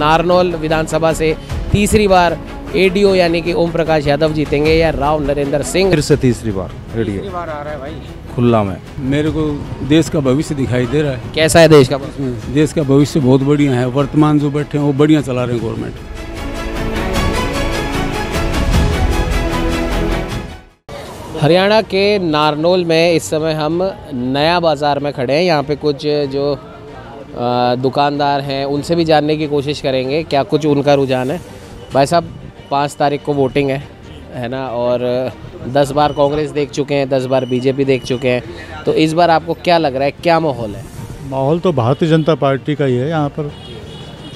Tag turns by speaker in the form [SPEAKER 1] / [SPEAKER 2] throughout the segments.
[SPEAKER 1] नारनौल विधानसभा से तीसरी बार एडीओ यानी कि ओम प्रकाश यादव जीतेंगे या राव नरेंद्र सिंह?
[SPEAKER 2] फिर से तीसरी बार रेडियो
[SPEAKER 1] बार आ रहा है भाई।
[SPEAKER 2] खुला में।
[SPEAKER 3] मेरे को देश का भविष्य दिखाई दे रहा है।
[SPEAKER 1] कैसा है देश का
[SPEAKER 3] देश का भविष्य बहुत बढ़िया है। वर्तमान जो बैठे हैं वो बढ़िया चला रहे हैं गवर्नमेंट
[SPEAKER 1] हरियाणा के नारनौल में इस समय हम नया बाज़ार में खड़े हैं। यहाँ पे कुछ जो दुकानदार हैं, उनसे भी जानने की कोशिश करेंगे क्या कुछ उनका रुझान है। भाई साहब, पाँच तारीख को वोटिंग है है ना? और दस बार कांग्रेस देख चुके हैं, दस बार बीजेपी देख चुके हैं। तो इस बार आपको क्या लग रहा है, क्या माहौल है?
[SPEAKER 4] माहौल तो भारतीय जनता पार्टी का ही है यहाँ पर।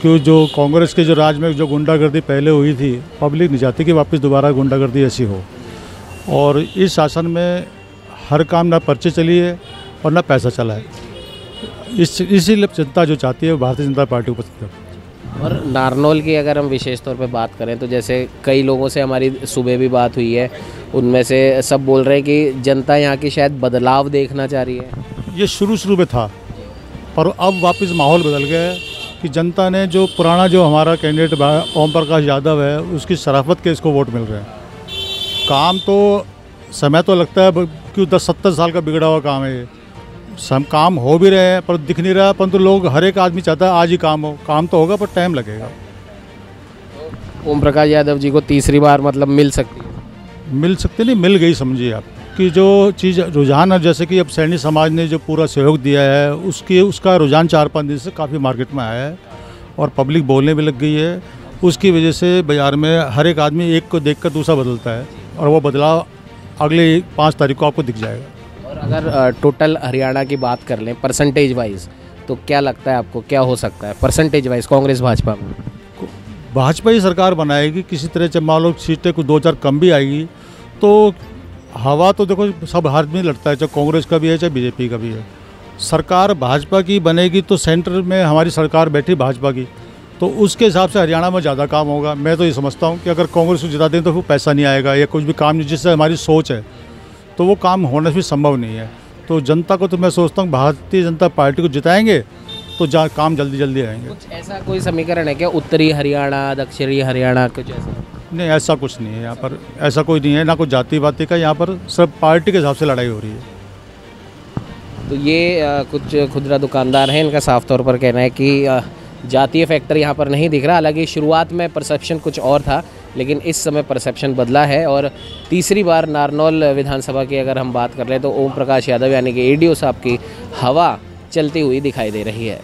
[SPEAKER 4] क्यों जो कांग्रेस के जो राज में जो गुंडागर्दी पहले हुई थी, पब्लिक नहीं चाहती कि वापस दोबारा गुंडागर्दी ऐसी हो। और इस शासन में हर काम ना पर्चे चली है और ना पैसा चला है इस इसीलिए जनता जो चाहती है भारतीय जनता पार्टी को पसंद करती है।
[SPEAKER 1] और नारनौल की अगर हम विशेष तौर पे बात करें तो जैसे कई लोगों से हमारी सुबह भी बात हुई है उनमें से सब बोल रहे हैं कि जनता यहाँ की शायद बदलाव देखना चाह रही है।
[SPEAKER 4] ये शुरू शुरू में था पर अब वापस माहौल बदल गया है कि जनता ने जो पुराना जो हमारा कैंडिडेट ओम प्रकाश यादव है उसकी शराफत के इसको वोट मिल रहे हैं। काम तो समय तो लगता है क्यों दस सत्तर साल का बिगड़ा हुआ काम है ये। सम काम हो भी रहे हैं पर दिख नहीं रहा परंतु लोग हर एक आदमी चाहता है आज ही काम हो। काम तो होगा पर टाइम लगेगा।
[SPEAKER 1] ओम प्रकाश यादव जी को तीसरी बार मतलब मिल सकती है?
[SPEAKER 4] मिल सकते नहीं मिल गई समझिए आप। कि जो चीज़ रुझान है जैसे कि अब सैनी समाज ने जो पूरा सहयोग दिया है उसकी उसका रुझान चार पाँच दिन से काफ़ी मार्केट में आया है और पब्लिक बोलने भी लग गई है। उसकी वजह से बाज़ार में हर एक आदमी एक को देख कर दूसरा बदलता है और वो बदलाव अगले पाँच तारीख को आपको दिख जाएगा।
[SPEAKER 1] अगर टोटल हरियाणा की बात कर लें परसेंटेज वाइज तो क्या लगता है आपको, क्या हो सकता है? परसेंटेज वाइज कांग्रेस, भाजपा में?
[SPEAKER 4] भाजपा ही सरकार बनाएगी, किसी तरह से मान लो सीटें कुछ दो चार कम भी आएगी तो हवा तो देखो, सब हाथ में लड़ता है, चाहे कांग्रेस का भी है, चाहे बीजेपी का भी है। सरकार भाजपा की बनेगी तो सेंटर में हमारी सरकार बैठी भाजपा की तो उसके हिसाब से हरियाणा में ज़्यादा काम होगा। मैं तो ये समझता हूँ कि अगर कांग्रेस को जिता दें तो फिर पैसा नहीं आएगा, या कुछ भी काम नहीं, जिससे हमारी सोच है। तो वो काम होना भी संभव नहीं है। तो जनता को तो मैं सोचता हूँ भारतीय जनता पार्टी को जिताएँगे तो जा काम जल्दी जल्दी आएँगे।
[SPEAKER 1] कुछ ऐसा कोई समीकरण है क्या? उत्तरी हरियाणा दक्षिणी हरियाणा कुछ ऐसा?
[SPEAKER 4] नहीं ऐसा कुछ नहीं है यहाँ पर। ऐसा कोई नहीं है ना कोई जाति वाति का यहाँ पर सब पार्टी के हिसाब से लड़ाई हो रही है।
[SPEAKER 1] तो ये अ, कुछ खुदरा दुकानदार हैं इनका साफ़ तौर पर कहना है कि जातीय फैक्टर यहाँ पर नहीं दिख रहा। हालाँकि शुरुआत में परसेप्शन कुछ और था लेकिन इस समय परसेप्शन बदला है और तीसरी बार नारनौल विधानसभा की अगर हम बात कर लें तो ओम प्रकाश यादव यानी कि एडीओ साहब की हवा चलती हुई दिखाई दे रही है।